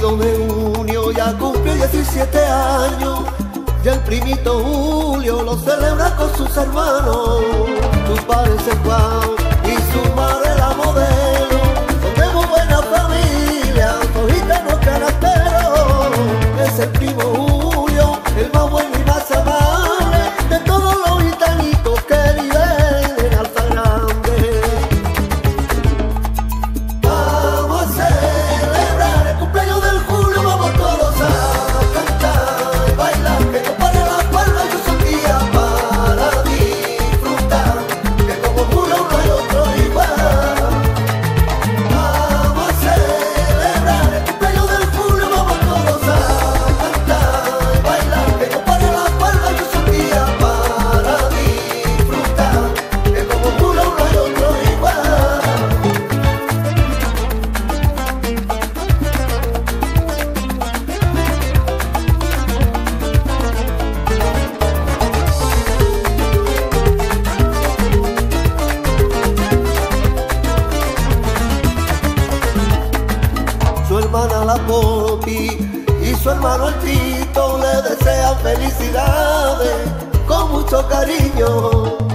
contigo me unió, ya cumplió 17 años. Y el primito Julio lo celebra con sus hermanos. Tus padres se van hermana la Popi y su hermano el Tito le desean felicidades con mucho cariño.